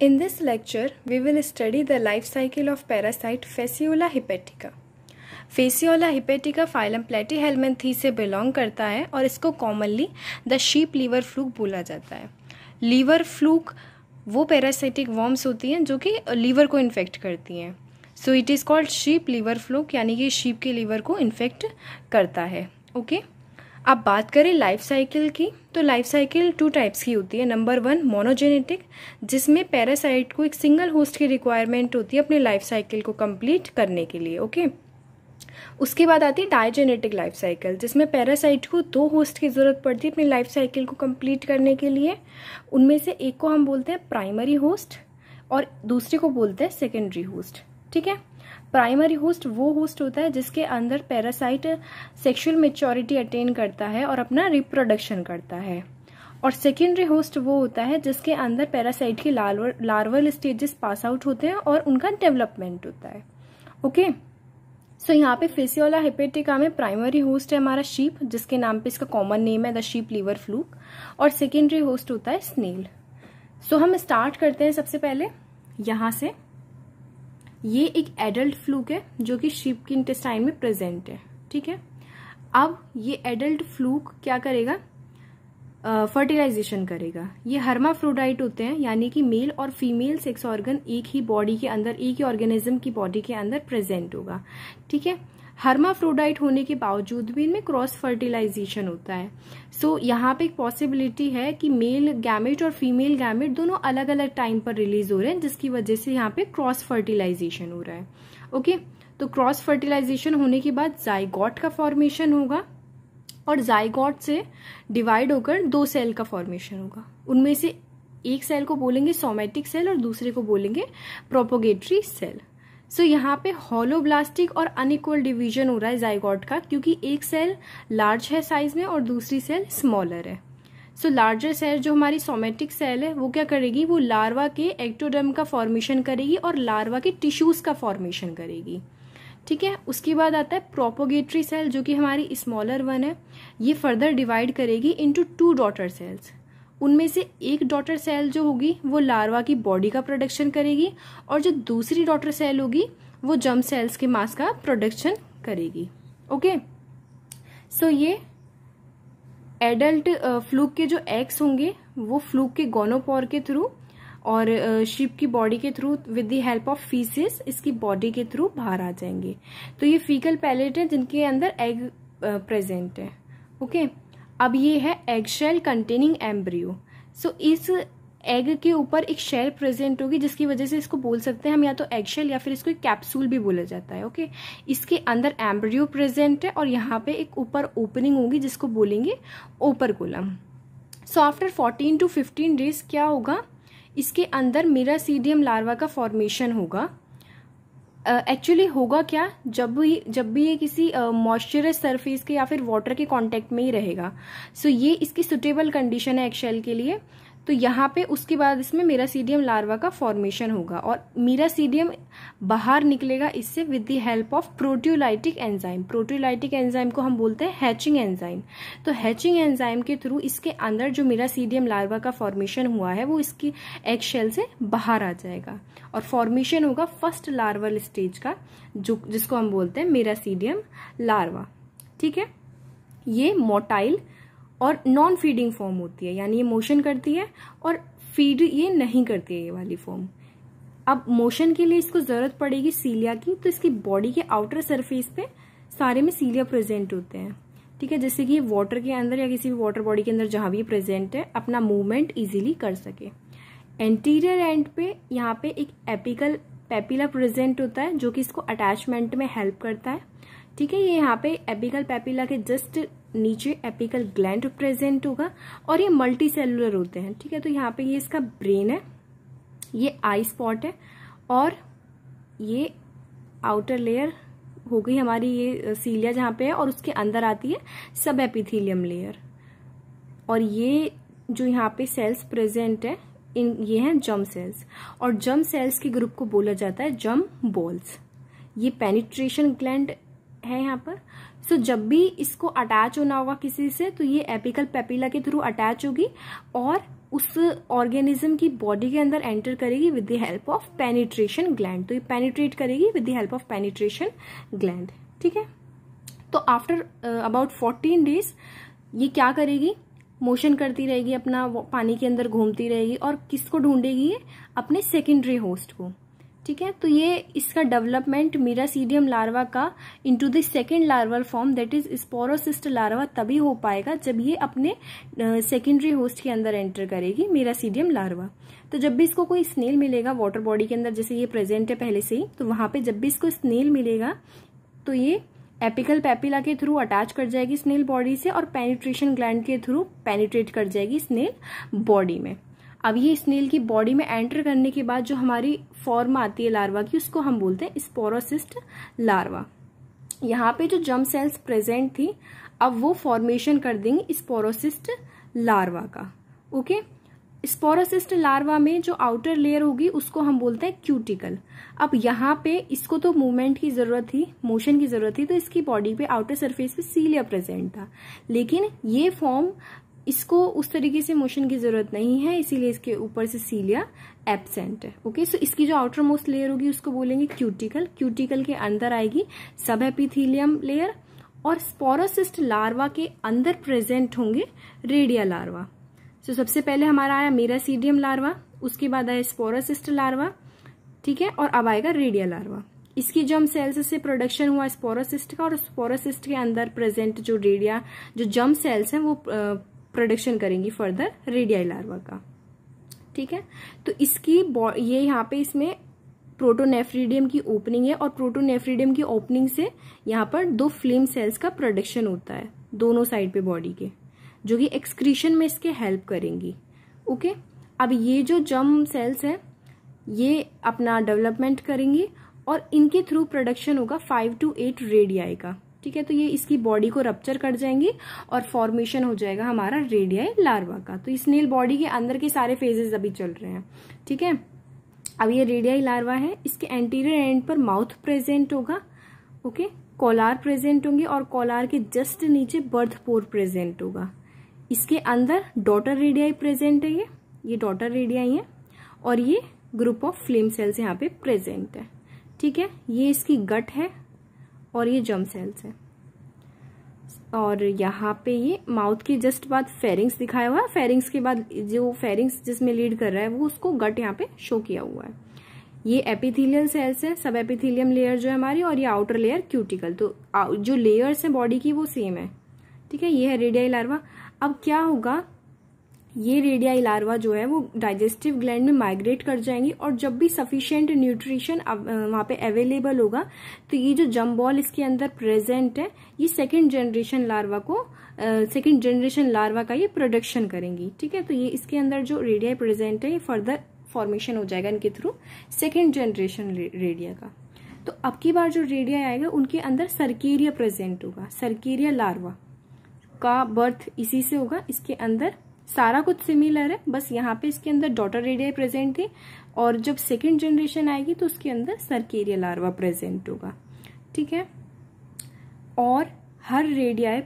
In this lecture, we will study the life cycle of parasite Fasciola hepatica. Fasciola hepatica phylum Platyhelminthes से belong करता है और इसको commonly the sheep liver fluke बोला जाता है लीवर फ्लूक वो पैरासाइटिक वॉर्म्स होती हैं जो कि लीवर को इन्फेक्ट करती हैं so it is called sheep liver fluke यानी कि शीप के लीवर को इन्फेक्ट करता है ओके okay? अब बात करें लाइफ साइकिल की तो लाइफ साइकिल टू टाइप्स की होती है. नंबर वन मोनोजेनेटिक जिसमें पैरासाइट को एक सिंगल होस्ट की रिक्वायरमेंट होती है अपने लाइफ साइकिल को कंप्लीट करने के लिए ओके उसके बाद आती है डायजेनेटिक लाइफ साइकिल जिसमें पैरासाइट को दो होस्ट की ज़रूरत पड़ती है अपनी लाइफ साइकिल को कंप्लीट करने के लिए. उनमें से एक को हम बोलते हैं प्राइमरी होस्ट और दूसरे को बोलते हैं सेकेंडरी होस्ट ठीक है? प्राइमरी होस्ट वो होस्ट होता है जिसके अंदर पैरासाइट सेक्सुअल मेच्योरिटी अटेन करता है और अपना रिप्रोडक्शन करता है। और सेकेंडरी होस्ट वो होता है जिसके अंदर पैरासाइट के लार्वल स्टेजेस पास आउट होते हैं और उनका डेवलपमेंट होता है। ओके सो यहाँ पे फेसियोला हिपेटिका में प्राइमरी होस्ट है हमारा शीप जिसके नाम पे इसका कॉमन नेम है द शीप लीवर फ्लूक और सेकेंडरी होस्ट होता है स्नेल सो so, हम स्टार्ट करते हैं सबसे पहले। यहाँ से ये एक एडल्ट फ्लूक है जो कि शीप की इंटेस्टाइन में प्रेजेंट है ठीक है? अब ये एडल्ट फ्लूक क्या करेगा? फर्टिलाइजेशन uh, करेगा। ये हर्माफ्रोडाइट होते हैं यानी कि मेल और फीमेल सेक्स ऑर्गन एक ही बॉडी के अंदर एक ही ऑर्गेनिज्म की बॉडी के अंदर प्रेजेंट होगा ठीक है? हर्माफ्रोडाइट होने के बावजूद भी इनमें क्रॉस फर्टिलाइजेशन होता है। सो so, यहाँ पे एक पॉसिबिलिटी है कि मेल गैमेट और फीमेल गैमेट दोनों अलग अलग टाइम पर रिलीज़ हो रहे हैं जिसकी वजह से यहाँ पे क्रॉस फर्टिलाइजेशन हो रहा है। Okay okay? तो क्रॉस फर्टिलाइजेशन होने के बाद जाइगॉट का फॉर्मेशन होगा और जाइगॉट से डिवाइड होकर दो सेल का फॉर्मेशन होगा। उनमें से एक सेल को बोलेंगे सोमेटिक सेल और दूसरे को बोलेंगे प्रोपोगेटरी सेल सो so, यहाँ पे हॉलोब्लास्टिक और अनइक्वल डिवीज़न हो रहा है जाइगॉट का क्योंकि एक सेल लार्ज है साइज़ में और दूसरी सेल स्मॉलर है। सो लार्जर सेल जो हमारी सोमेटिक सेल है वो क्या करेगी? वो लार्वा के एक्टोडर्म का फॉर्मेशन करेगी और लार्वा के टिश्यूज का फॉर्मेशन करेगी। ठीक है? उसके बाद आता है प्रोपोगेटरी सेल जो कि हमारी स्मॉलर वन है। ये फर्दर डिवाइड करेगी इनटू टू डॉटर सेल्स उनमें से एक डॉटर सेल जो होगी, वो लार्वा की बॉडी का प्रोडक्शन करेगी और जो दूसरी डॉटर सेल होगी, वो जम सेल्स के मास का प्रोडक्शन करेगी। ओके? सो ये एडल्ट फ्लूक के जो एग्स होंगे, वो फ्लूक के गोनोपोर के थ्रू और शिप की बॉडी के through with the help of faeces इसकी बॉडी के थ्रू बाहर आ जाएँगे। तो ये फीकल पैलेट है जिनके अंदर एग प्रेजेंट है। ओके? okay? अब ये है egg shell containing embryo so इस एग के ऊपर एक शेल प्रेजेंट होगी, जिसकी वजह से इसको बोल सकते हैं हम, या तो एग शेल या फिर इसको एक कैप्सूल भी बोला जाता है ओके इसके अंदर एम्ब्रियो प्रेजेंट है, और यहाँ पे एक ऊपर ओपनिंग होगी, जिसको बोलेंगे operculum so after 14 to 15 days क्या होगा? इसके अंदर मिरासीडियम लार्वा का फॉर्मेशन होगा। एक्चुअली uh, होगा क्या? जब भी जब भी ये किसी मॉइस्चराइज uh, सरफेस के या फिर वाटर के कांटेक्ट में ही रहेगा। सो so, ये इसकी सुटेबल कंडीशन है एक्शेल के लिए। तो यहाँ पे उसके बाद इसमें मीरासीडियम लार्वा का फॉर्मेशन होगा और मीरासीडियम बाहर निकलेगा इससे with the help of proteolytic enzyme proteolytic enzyme को हम बोलते हैं हैचिंग एंजाइम तो हैचिंग एंजाइम के थ्रू इसके अंदर जो मीरासीडियम लार्वा का फॉर्मेशन हुआ है, वो इसकी एग शेल से बाहर आ जाएगा। और फॉर्मेशन होगा फ़र्स्ट लार्वल स्टेज का, जो, जिसको हम बोलते हैं मीरासीडियम लार्वा ठीक है? ये मोटाइल और नॉन फीडिंग फॉर्म होती है, यानी ये मोशन करती है और फ़ीड ये नहीं करती है ये वाली फॉर्म अब मोशन के लिए इसको ज़रूरत पड़ेगी सीलिया की तो इसकी बॉडी के आउटर सरफेस पे सारे में सीलिया प्रेजेंट होते हैं. ठीक है, जैसे कि वाटर के अंदर या किसी भी वाटर बॉडी के अंदर जहाँ भी प्रेजेंट है, अपना मूवमेंट इजीली कर सके. एंटीरियर एंड पे यहाँ पे एक एपिकल पेपिला प्रेजेंट होता है, जो कि इसको अटैचमेंट में हेल्प करता है. ठीक है, ये यहाँ पे एपिकल पेपिला के जस्ट नीचे एपिकल ग्लैंड प्रेजेंट होगा और ये मल्टी सेलुलर होते हैं, ठीक है? तो यहाँ पे ये इसका ब्रेन है, ये आई स्पॉट है और ये आउटर लेयर हो गई हमारी ये सीलिया जहाँ पे है और उसके अंदर आती है सब एपिथीलियम लेयर। और ये जो यहाँ पे सेल्स प्रेजेंट है, इन, ये हैं जम सेल्स। और जम सेल्स के ग्रुप को बोला जाता है जम बॉल्स। ये पेनिट्रेशन ग्लैंड है यहाँ पर। सो so, जब भी इसको अटैच होना होगा किसी से तो ये एपिकल पेपिला के थ्रू अटैच होगी और उस ऑर्गेनिज्म की बॉडी के अंदर एंटर करेगी with the help of penetration gland तो ये पेनिट्रेट करेगी with the help of penetration gland ठीक है? तो आफ्टर अबाउट फोर्टीन डेज़ ये क्या करेगी? मोशन करती रहेगी अपना पानी के अंदर घूमती रहेगी और किसको ढूंढेगी ये? अपने सेकेंडरी होस्ट को। ठीक है? तो ये इसका डेवलपमेंट मीरासीडियम लार्वा का into the second larval form that is sporocyst larva तभी हो पाएगा जब ये अपने सेकेंडरी होस्ट के अंदर एंटर करेगी मीरासीडियम लार्वा तो जब भी इसको कोई स्नेल मिलेगा वाटर बॉडी के अंदर, जैसे ये प्रेजेंट है पहले से ही तो वहाँ पे जब भी इसको स्नेल मिलेगा तो ये एपिकल पैपिला के थ्रू अटैच कर जाएगी स्नेल बॉडी से और पेनिट्रेशन ग्लैंड के थ्रू पेनिट्रेट कर जाएगी स्नेल बॉडी में। अब ये स्नेल की बॉडी में एंटर करने के बाद जो हमारी फॉर्म आती है लार्वा की, उसको हम बोलते हैं स्पोरोसिस्ट लार्वा यहाँ पे जो जम सेल्स प्रेजेंट थी, अब वो फॉर्मेशन कर देंगे स्पोरोसिस्ट लार्वा का. ओके स्पोरोसिस्ट लार्वा में जो आउटर लेयर होगी, उसको हम बोलते हैं क्यूटिकल अब यहाँ पे इसको तो मूवमेंट की ज़रूरत थी मोशन की ज़रूरत थी तो इसकी बॉडी पे आउटर सरफेस पे सीलिया प्रेजेंट था. लेकिन ये फॉर्म इसको उस तरीके से मोशन की ज़रूरत नहीं है इसीलिए इसके ऊपर से सीलिया एबसेंट है। ओके सो इसकी जो आउटर मोस्ट लेयर होगी उसको बोलेंगे क्यूटिकल क्यूटिकल के अंदर आएगी सब एपिथीलियम लेयर और स्पोरोसिस्ट लार्वा के अंदर प्रेजेंट होंगे रेडिया लार्वा सो so, सबसे पहले हमारा आया मेरा सीडियम लार्वा उसके बाद आया स्पोरोसिस्ट लार्वा ठीक है? और अब आएगा रेडिया लार्वा इसकी जम सेल्स से प्रोडक्शन हुआ स्पोरोसिस्ट का और स्पोरोसिस्ट के अंदर प्रेजेंट जो रेडिया जो जम सेल्स हैं वो प्रोडक्शन करेंगी फर्दर रेडियाई लार्वा का। ठीक है? तो इसकी ये यहाँ पे इसमें प्रोटोनेफ्रीडियम की ओपनिंग है और प्रोटोनेफ्रीडियम की ओपनिंग से यहाँ पर दो फ्लेम सेल्स का प्रोडक्शन होता है, दोनों साइड पे बॉडी के, जो कि एक्सक्रीशन में इसके हेल्प करेंगी। ओके? अब ये जो जम सेल्स हैं, ये अपना डेवलपमेंट करेंगी और इनके थ्रू प्रोडक्शन होगा फाइव टू एट रेडियाई का। ठीक है तो ये इसकी बॉडी को रप्चर कर जाएँगी और फॉर्मेशन हो जाएगा हमारा रेडियाई लार्वा का। तो इस नील बॉडी के अंदर के सारे फेजेस अभी चल रहे हैं, ठीक है? अब ये रेडियाई लार्वा है, इसके एंटीरियर एंड पर माउथ प्रेजेंट होगा ओके कोलार प्रेजेंट होंगे और कोलार के जस्ट नीचे बर्थ पोर प्रेजेंट होगा। इसके अंदर डॉटर रेडियाई प्रेजेंट है ये ये डॉटर रेडियाई है और ये ग्रुप ऑफ़ फ्लेम सेल्स यहाँ पे प्रेजेंट है, ठीक है? ये इसकी गट है और ये जम सेल्स है। और यहाँ पे ये माउथ के जस्ट बाद फेरिंग्स दिखाया हुआ है। फेरिंग्स के बाद जो फेरिंग्स जिसमें लीड कर रहा है, वो उसको गट यहाँ पे शो किया हुआ है। ये एपिथेलियल सेल्स है, सब एपिथेलियम लेयर जो है हमारी और ये आउटर लेयर क्यूटिकल तो जो लेयर्स है बॉडी की वो सेम है। ठीक है, ये है रेडियाई लार्वा अब क्या होगा? ये रेडियाई लार्वा जो है वो डाइजेस्टिव ग्लैंड में माइग्रेट कर जाएँगी और जब भी सफिशियंट न्यूट्रिशन वहाँ पे अवेलेबल होगा तो ये जो जम बॉल इसके अंदर प्रेजेंट है, ये सेकेंड जनरेशन लार्वा को सेकेंड जनरेशन लार्वा का ये प्रोडक्शन करेंगी। ठीक है? तो ये इसके अंदर जो रेडिया प्रेजेंट है, ये फर्दर फॉर्मेशन हो जाएगा इनके थ्रू सेकेंड जनरेशन रेडिया का। तो अब की बार जो रेडिया आएगा, उनके अंदर सर्केरिया प्रेजेंट होगा सर्केरिया लार्वा का बर्थ इसी से होगा, इसके अंदर सारा कुछ सिमिलर है। बस यहाँ पे इसके अंदर डॉटर रेडिया प्रेजेंट थी और जब सेकेंड जनरेशन आएगी तो उसके अंदर सर्केरिया लार्वा प्रेजेंट होगा। ठीक है? और हर रेडिया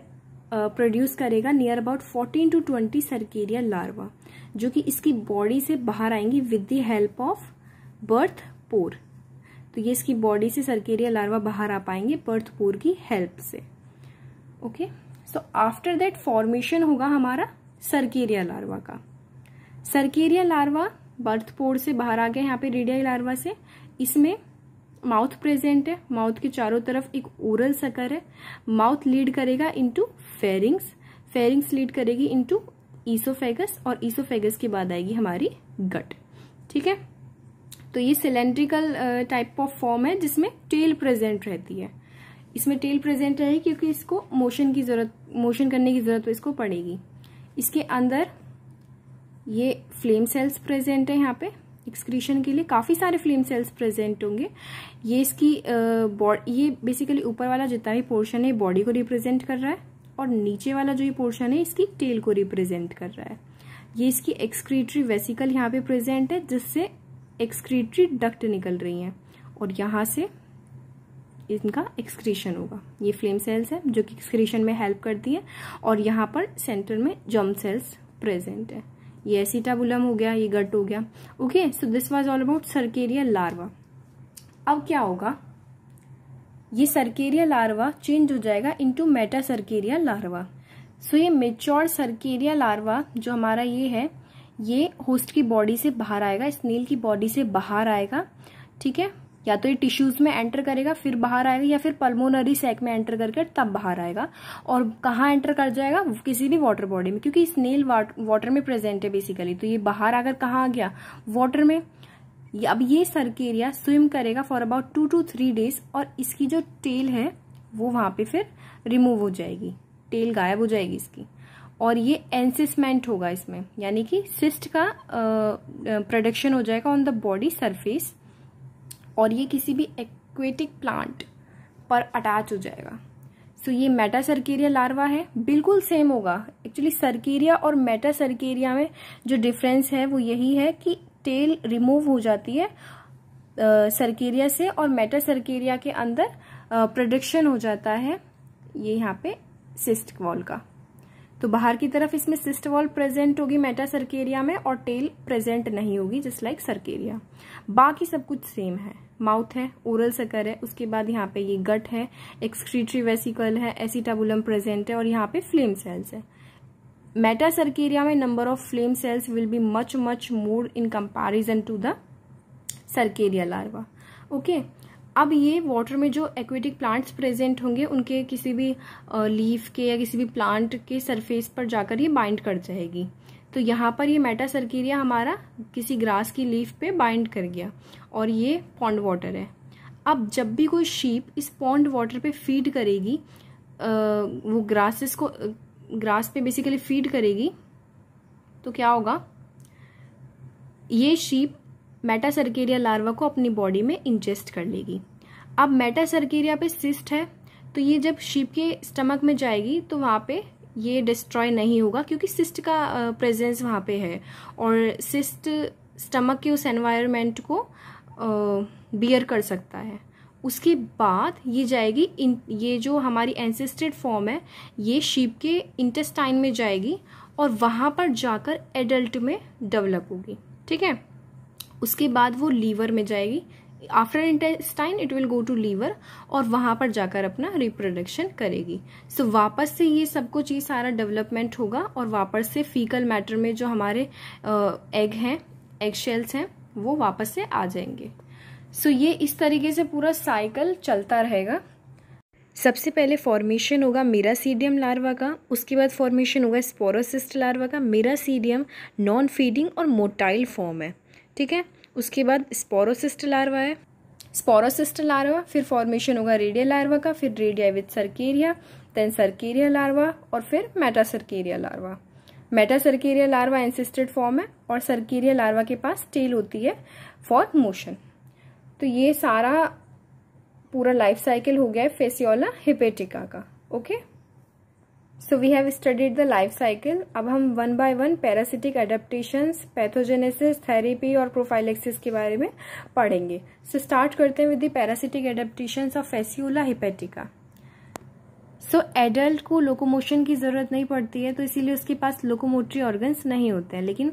प्रोड्यूस करेगा near about 14 to 20 cercaria larva जो कि इसकी बॉडी से बाहर आएँगी with the help of birth pore तो ये इसकी बॉडी से सर्केरिया लार्वा बाहर आ पाएँगे बर्थ पोर की हेल्प से। Okay so after that formation होगा हमारा सर्केरिया लार्वा का। सर्केरिया लार्वा बर्थ पोर्ड से बाहर आ गया यहाँ पे रेडियाई लार्वा से। इसमें माउथ प्रेजेंट है, माउथ के चारों तरफ़ एक ओरल सकर है। माउथ लीड करेगा इनटू फेरिंग्स फेरिंग्स लीड करेगी इनटू ईसोफेगस और ईसोफेगस के बाद आएगी हमारी गट ठीक है? तो ये सिलेंड्रिकल टाइप ऑफ़ फॉर्म है, जिसमें टेल प्रेजेंट रहती है। इसमें टेल प्रेजेंट रहेगी क्योंकि इसको मोशन की ज़रूरत मोशन करने की ज़रूरत इसको पड़ेगी। इसके अंदर ये फ्लेम सेल्स प्रेजेंट है यहाँ पे। एक्सक्रीशन के लिए काफ़ी सारे फ्लेम सेल्स प्रेजेंट होंगे। ये इसकी बॉडी ये बेसिकली ऊपर वाला जितना भी पोर्शन है बॉडी को रिप्रेजेंट कर रहा है और नीचे वाला जो ये पोर्शन है, इसकी टेल को रिप्रेजेंट कर रहा है। ये इसकी एक्सक्रीटरी वेसिकल यहाँ पे प्रेजेंट है, जिससे एक्सक्रीटरी डक्ट निकल रही है। और यहाँ से इनका एक्सक्रीशन होगा। ये फ्लेम सेल्स है, जो कि एक्सक्रीशन में हेल्प करती है, और यहाँ पर सेंटर में जम सेल्स प्रेजेंट है। ये एसिटाबुलम हो गया, ये गट हो गया। Okay so this was all about cercaria larva अब क्या होगा? ये सर्केरिया लार्वा चेंज हो जाएगा into Meta cercaria larva so ये मेच्योर सर्केरिया लार्वा जो हमारा ये है, ये होस्ट की बॉडी से बाहर आएगा स्नेल की बॉडी से बाहर आएगा। ठीक है? या तो ये टिश्यूज में एंटर करेगा, फिर बाहर आएगा, या फिर पल्मोनरी सैक में एंटर करके तब बाहर आएगा। और कहाँ एंटर कर जाएगा? किसी भी वाटर बॉडी में, क्योंकि स्नेल वाटर में प्रेजेंट है बेसिकली तो ये बाहर आकर कहाँ आ गया? वाटर में। अब ये सर्केरिया स्विम करेगा for about two to three days और इसकी जो टेल है, वो वहाँ पे फिर रिमूव हो जाएगी। टेल गायब हो जाएगी इसकी। और ये एंसिसमेंट होगा इसमें। यानी कि सिस्ट का प्रोडक्शन हो जाएगा ऑन द बॉडी सरफेस और ये किसी भी एक्वेटिक प्लांट पर अटैच हो जाएगा। सो so, ये मेटा सर्केरिया लार्वा है। बिल्कुल सेम होगा। एक्चुअली सर्केरिया और मेटा सर्केरिया में जो डिफरेंस है वो यही है कि टेल रिमूव हो जाती है सर्केरिया से और मेटा सर्केरिया के अंदर प्रोडक्शन हो जाता है ये यहाँ पे सिस्ट वॉल का। तो बाहर की तरफ़ इसमें सिस्ट वॉल प्रेजेंट होगी मेटा सर्केरिया में और टेल प्रेजेंट नहीं होगी जस्ट लाइक सर्केरिया। बाकी सब कुछ सेम है। माउथ है ओरल सकर है, उसके बाद यहाँ पे ये गट है एक्सक्रीटरी वेसिकल है एसिटाबुलम प्रेजेंट है और यहाँ पे फ्लेम सेल्स है। मेटा सर्केरिया में number of flame cells will be much much more in comparison to the cercaria larva okay अब ये वाटर में जो एक्वेटिक प्लांट्स प्रेजेंट होंगे, उनके किसी भी लीफ के या किसी भी प्लांट के सरफेस पर जाकर ये बाइंड कर जाएगी। तो यहाँ पर ये मेटा सर्केरिया हमारा किसी ग्रास की लीफ पे बाइंड कर गया और ये पॉन्ड वाटर है। अब जब भी कोई शीप इस पॉन्ड वाटर पे फ़ीड करेगी वो ग्रासेस को ग्रास पे बेसिकली फ़ीड करेगी तो क्या होगा? ये शीप मेटासर्केरिया लार्वा को अपनी बॉडी में इंजेस्ट कर लेगी। अब मेटासर्केरिया पे सिस्ट है तो ये जब शीप के स्टमक में जाएगी तो वहाँ पे ये डिस्ट्रॉय नहीं होगा, क्योंकि सिस्ट का प्रेजेंस वहाँ पे है। और सिस्ट स्टमक के उस एनवायरमेंट को बियर कर सकता है। उसके बाद ये जाएगी, इन, ये जो हमारी एंसेस्टेड फॉर्म है, ये शीप के इंटेस्टाइन में जाएगी और वहाँ पर जाकर एडल्ट में डेवलप होगी। ठीक है? उसके बाद वो लीवर में जाएगी। After intestine it will go to liver और वहाँ पर जाकर अपना रिप्रोडक्शन करेगी। सो so, वापस से ये सब कुछ ये सारा डेवलपमेंट होगा और वापस से फीकल मैटर में जो हमारे एग हैं एग शेल्स हैं वो वापस से आ जाएँगे। सो so, ये इस तरीके से पूरा साइकिल चलता रहेगा। सबसे पहले फॉर्मेशन होगा मेरा सीडियम लार्वा का उसके बाद फॉर्मेशन होगा स्पोरोसिस्ट लार्वा का। मेरा सीडियम नॉन फीडिंग और मोटाइल फॉर्म है। ठीक है? उसके बाद स्पोरोसिस्ट लार्वा है। स्पोरोसिस्ट लार्वा, फिर फॉर्मेशन होगा रेडियल लार्वा का, फिर redia with cercaria then cercaria larva और फिर metacercaria larva. Metacercaria larva encysted form है और सर्केरिया लार्वा के पास टेल होती है फॉर मोशन तो ये सारा पूरा लाइफ साइकिल हो गया है फेसियोला हिपेटिका का okay so we have studied the life cycle अब हम one by one parasitic adaptation pathogenesis therapy और प्रोफाइलेक्सिस के बारे में पढ़ेंगे। सो so, स्टार्ट करते हैं with the parasitic adaptation of Fasciola hepatica so adult को लोकोमोशन की ज़रूरत नहीं पड़ती है तो इसीलिए उसके पास लोकोमोटरी ऑर्गन्स नहीं होते हैं। लेकिन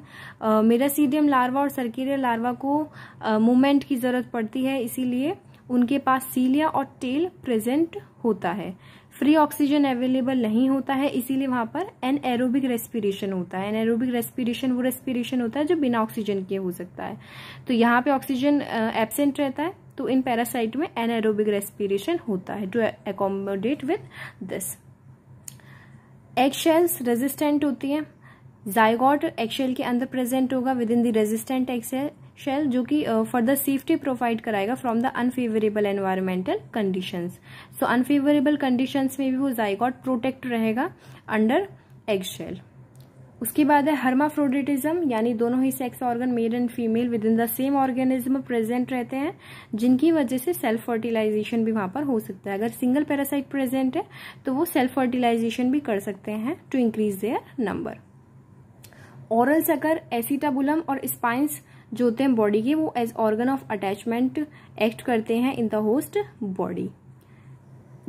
मेरासीडियम लार्वा और सर्किरियर लार्वा को मूवमेंट की ज़रूरत पड़ती है इसीलिए उनके पास सीलिया और टेल प्रेजेंट होता है। फ्री ऑक्सीजन अवेलेबल नहीं होता है, इसीलिए वहाँ पर एन एरोबिक रेस्पिरेशन होता है। एन एरोबिक रेस्पिरेशन वो रेस्पिरेशन होता है जो बिना ऑक्सीजन के हो सकता है। तो यहाँ पे ऑक्सीजन एबसेंट रहता है तो इन पैरासाइट में एन एरोबिक रेस्पिरेशन होता है to accommodate with this egg shells resistant होती है। जायगॉट एक्सेल के अंदर प्रेजेंट होगा within the resistant eggshell shell जो कि फर्दर सेफ्टी प्रोवाइड कराएगा from the unfavourable environmental conditions so unfavourable conditions में भी वो जाइगॉट प्रोटेक्ट रहेगा अंडर एग शेल उसके बाद है हर्माफ्रोडिटिज्म यानी दोनों ही sex organ male and female within the same organism present रहते हैं, जिनकी वजह से सेल्फ फर्टिलाइजेशन भी वहाँ पर हो सकता है। अगर सिंगल पैरासाइट प्रेजेंट है तो वो सेल्फ फर्टिलाइजेशन भी कर सकते हैं to increase their number oral sucker acetabulum और स्पाइंस जो होते हैं बॉडी के, वो as organ of attachment act करते हैं इन द होस्ट बॉडी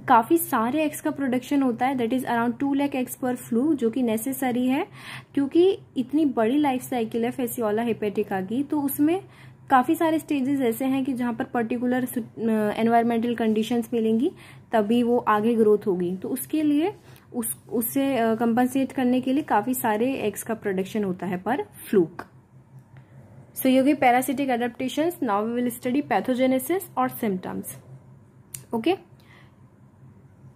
काफ़ी सारे एग्स का प्रोडक्शन होता है that is around two lakh eggs per fluke जो कि नेसेसरी है, क्योंकि इतनी बड़ी लाइफ साइकिल है फेसियोला हेपेटिका की तो उसमें काफ़ी सारे स्टेजेस ऐसे हैं कि जहाँ पर पर्टिकुलर एनवायरमेंटल कंडीशंस मिलेंगी, तभी वो आगे ग्रोथ होगी। तो उसके लिए, उस उससे कंपनसेट करने के लिए काफ़ी सारे एग्स का प्रोडक्शन होता है पर फ्लूक ये होगी parasitic adaptation now we will study pathogenesis और सिम्टम्स ओके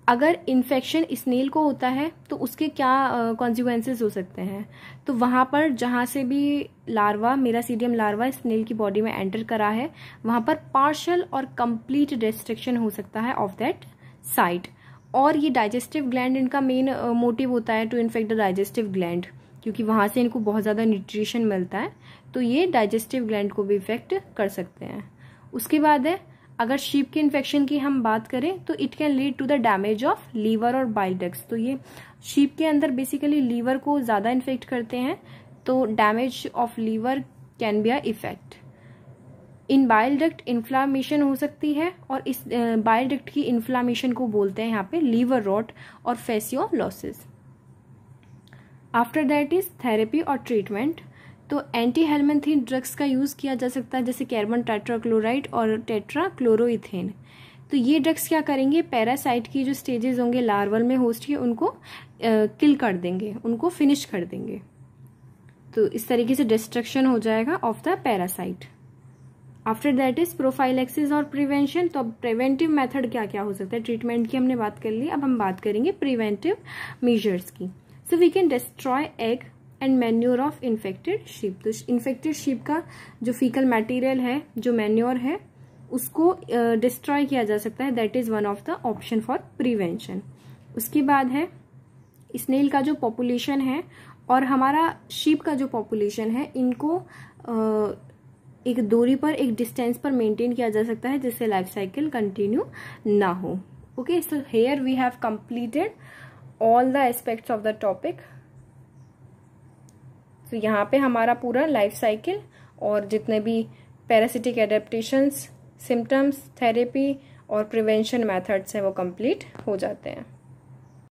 अगर इन्फेक्शन स्नेल को होता है तो उसके क्या कॉन्सिक्वेंसेज uh, हो सकते हैं? तो वहाँ पर जहाँ से भी larva miracidium larva snail की बॉडी में एंटर करा है वहाँ पर पार्शल और कंप्लीट डिस्ट्रक्शन हो सकता है ऑफ़ दैट साइट और ये डाइजेस्टिव ग्लैंड इनका मेन मोटिव होता है to infect the digestive gland क्योंकि वहाँ से इनको बहुत ज़्यादा न्यूट्रिशन मिलता है। तो ये डाइजेस्टिव ग्लैंड को भी इफ़ेक्ट कर सकते हैं। उसके बाद है, अगर शीप के इन्फेक्शन की हम बात करें तो it can lead to the damage of liver और बाइलडक्स तो ये शीप के अंदर बेसिकली लीवर को ज़्यादा इन्फेक्ट करते हैं तो damage of liver can be a effect in bile duct inflammation हो सकती है और इस बाइल डक्ट की इन्फ्लामेशन को बोलते हैं यहाँ पे लीवर रॉट और fascioliasis after that is therapy और ट्रीटमेंट तो एंटी हेलमेंथिन ड्रग्स का यूज़ किया जा सकता है, जैसे कैर्बन टेट्राक्लोराइड और टेट्रा क्लोरोइथेन तो ये ड्रग्स क्या करेंगे? पैरासाइट की जो स्टेजेस होंगे लार्वल में होस्ट के उनको किल कर देंगे, उनको फिनिश कर देंगे। तो इस तरीके से डिस्ट्रक्शन हो जाएगा of the parasite after that is prophylaxis और प्रिवेंशन तो अब प्रिवेंटिव मेथड क्या क्या हो सकता है? ट्रीटमेंट की हमने बात कर ली, अब हम बात करेंगे प्रिवेंटिव मेजर्स की। So we can destroy egg and manure of infected sheep तो इन्फेक्टेड शीप का जो फीकल मटेरियल है जो मैन्योर है उसको डिस्ट्रॉय uh, किया जा सकता है. That is one of the option for prevention उसके बाद है स्नेल का जो पॉपुलेशन है और हमारा शीप का जो पॉपुलेशन है इनको uh, एक दूरी पर एक डिस्टेंस पर मेंटेन किया जा सकता है जिससे लाइफ साइकिल कंटिन्यू ना हो. Okay so here we have completed all the aspects of the topic तो यहाँ पे हमारा पूरा लाइफ साइकिल और जितने भी पैरासिटिक एडेप्टेशंस सिम्टम्स थेरेपी और प्रिवेंशन मेथड्स हैं वो कंप्लीट हो जाते हैं।